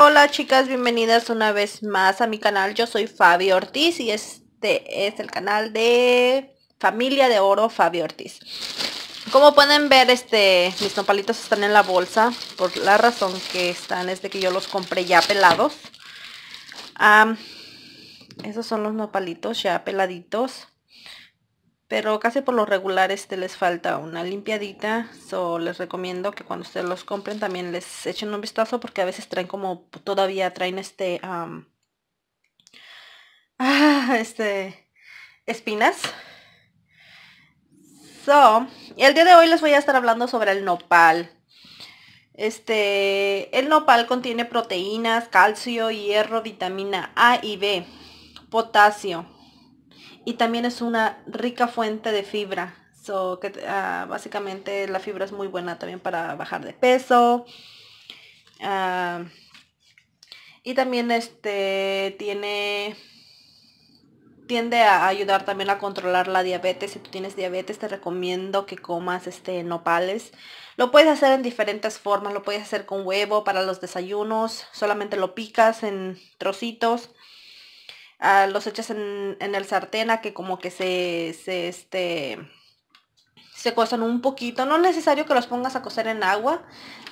Hola chicas, bienvenidas una vez más a mi canal. Yo soy Fabi Ortiz y este es el canal de Familia de Oro Fabi Ortiz. Como pueden ver, este, mis nopalitos están en la bolsa. Por la razón que están es de que yo los compré ya pelados. esos son los nopalitos ya peladitos pero casi por lo regular este les falta una limpiadita so les recomiendo que cuando ustedes los compren también les echen un vistazo porque a veces traen como todavía traen este ah, este espinas. So el día de hoy les voy a estar hablando sobre el nopal. Este el nopal contiene proteínas calcio hierro vitamina A y B potasio y también es una rica fuente de fibra. Que, ah, básicamente la fibra es muy buena también para bajar de peso. Ah, y también este tiene tiende a ayudar también a controlar la diabetes. Si tú tienes diabetes, te recomiendo que comas este nopales. Lo puedes hacer en diferentes formas. Lo puedes hacer con huevo para los desayunos. Solamente lo picas en trocitos. Ah, los echas en, el sartén a que como que se, se, este, se cozan un poquito. No es necesario que los pongas a cocer en agua.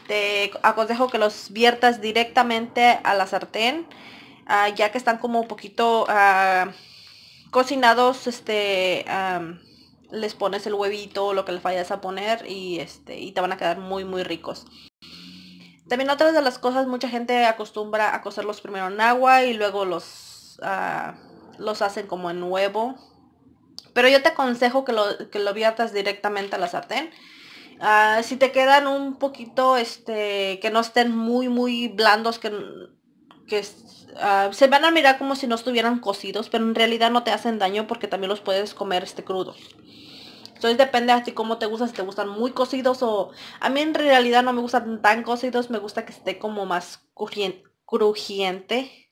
Te aconsejo que los viertas directamente a la sartén. Ah, ya que están como un poquito ah, cocinados, este, les pones el huevito, lo que les vayas a poner y, este, y te van a quedar muy, muy ricos. También otras de las cosas, mucha gente acostumbra a cocerlos primero en agua y luego los Ah, los, hacen como en huevo. Pero yo te aconsejo que lo, que lo viertas directamente a la sartén. Ah, si te quedan un poquito, este, que no estén muy, muy blandos, que, que ah, se van a mirar como si no estuvieran cocidos, pero en realidad no te hacen daño porque también los puedes comer este crudos. Entonces depende a ti cómo te gusta, si te gustan muy cocidos o... A mí en realidad no me gustan tan cocidos, me gusta que esté como más crujiente.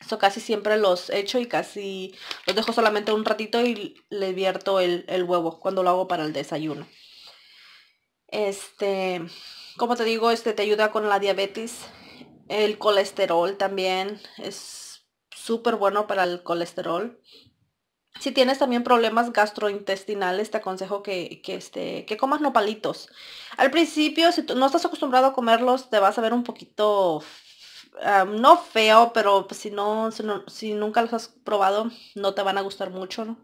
Eso casi siempre los echo y casi los dejo solamente un ratito y le vierto el, huevo cuando lo hago para el desayuno. Este, como te digo, este te ayuda con la diabetes. El colesterol también es súper bueno para el colesterol. Si tienes también problemas gastrointestinales, te aconsejo que, que, este, que comas nopalitos. Al principio, si no estás acostumbrado a comerlos, te vas a ver un poquito no feo, pero pues, si, no, si nunca los has probado, no te van a gustar mucho, ¿no?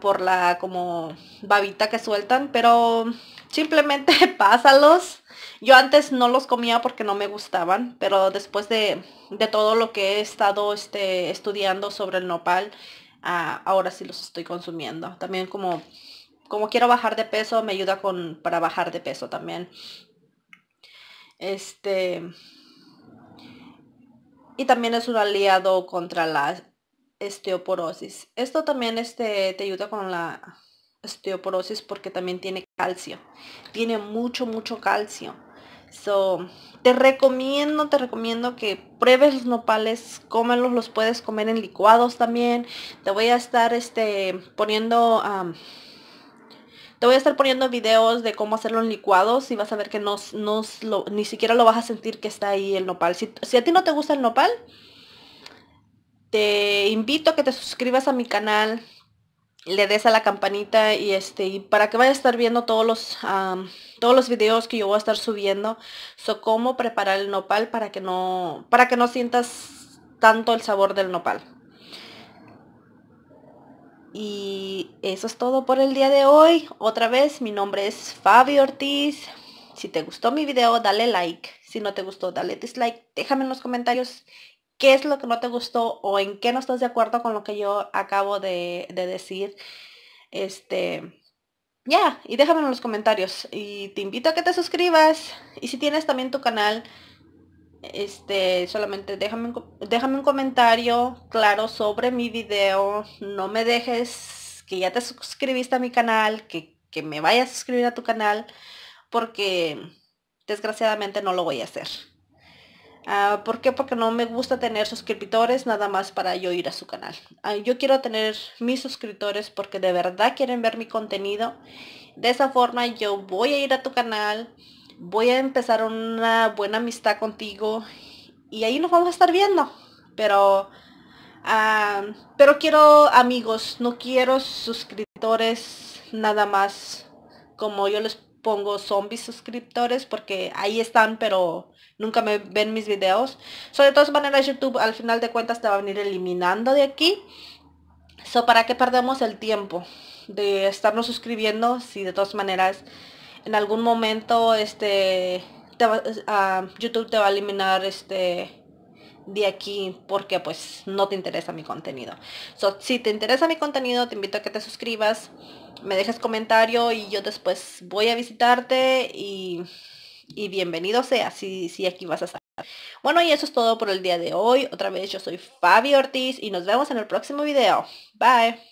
por la como babita que sueltan, pero simplemente pásalos. Yo antes no los comía porque no me gustaban, pero después de, de todo lo que he estado este, estudiando sobre el nopal, ah, ahora sí los estoy consumiendo. También como, como quiero bajar de peso, me ayuda para bajar de peso también. Este, y también es un aliado contra la osteoporosis. Esto también este, te ayuda con la osteoporosis porque también tiene calcio. Tiene mucho, mucho calcio. So, te recomiendo, te recomiendo que pruebes los nopales, cómelos, los puedes comer en licuados también. Te voy a estar este, poniendo te voy a estar poniendo videos de cómo hacerlo en licuados y vas a ver que no, ni siquiera lo vas a sentir que está ahí el nopal. Si, a ti no te gusta el nopal, te invito a que te suscribas a mi canal, le des a la campanita y este para que vayas a estar viendo todos los todos los videos que yo voy a estar subiendo so cómo preparar el nopal para que no para que no sientas tanto el sabor del nopal y eso es todo por el día de hoy. Otra vez, mi nombre es Fabi Ortiz. Si te gustó mi video, dale like. Si no te gustó, dale dislike. Déjame en los comentarios qué es lo que no te gustó o en qué no estás de acuerdo con lo que yo acabo de, decir. Este, ya, y déjame en los comentarios. Y te invito a que te suscribas. Y si tienes también tu canal, este solamente déjame, déjame un comentario claro sobre mi video no me dejes que ya te suscribiste a mi canal que, me vayas a suscribir a tu canal porque desgraciadamente no lo voy a hacer uh, ¿Por qué? Porque no me gusta tener suscriptores nada más para yo ir a su canal. Ah, yo quiero tener mis suscriptores porque de verdad quieren ver mi contenido. De esa forma yo voy a ir a tu canal, voy a empezar una buena amistad contigo y ahí nos vamos a estar viendo. Pero, pero quiero amigos, no quiero suscriptores nada más como yo les pongo zombies suscriptores porque ahí están pero nunca me ven mis videos. So, de todas maneras YouTube al final de cuentas te va a venir eliminando de aquí. So, ¿para qué perdemos el tiempo de estarnos suscribiendo si de todas maneras en algún momento este uh, YouTube te va a eliminar este de aquí porque pues no te interesa mi contenido. So, si te interesa mi contenido, te invito a que te suscribas, me dejes comentario y yo después voy a visitarte y, y bienvenido sea si, si aquí vas a estar. Bueno, y eso es todo por el día de hoy. Otra vez yo soy Fabi Ortiz y nos vemos en el próximo video. Bye.